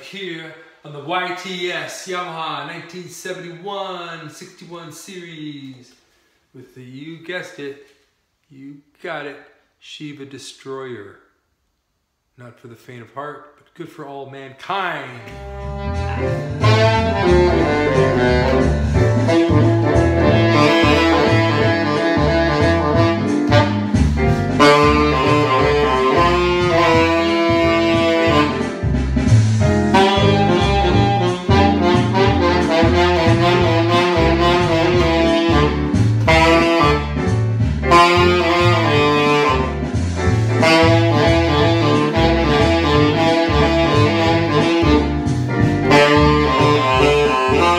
Here on the YTS Yamaha 1971 61 series with the, you guessed it, you got it, Shiva Destroyer. Not for the faint of heart, but good for all mankind. Mm-hmm.